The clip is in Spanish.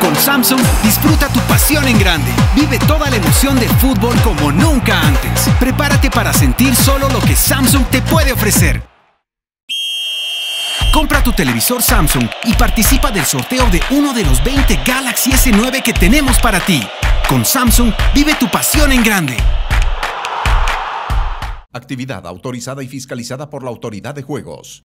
Con Samsung, disfruta tu pasión en grande. Vive toda la emoción del fútbol como nunca antes. Prepárate para sentir solo lo que Samsung te puede ofrecer. Compra tu televisor Samsung y participa del sorteo de uno de los 20 Galaxy S9 que tenemos para ti. Con Samsung, vive tu pasión en grande. Actividad autorizada y fiscalizada por la Autoridad de Juegos.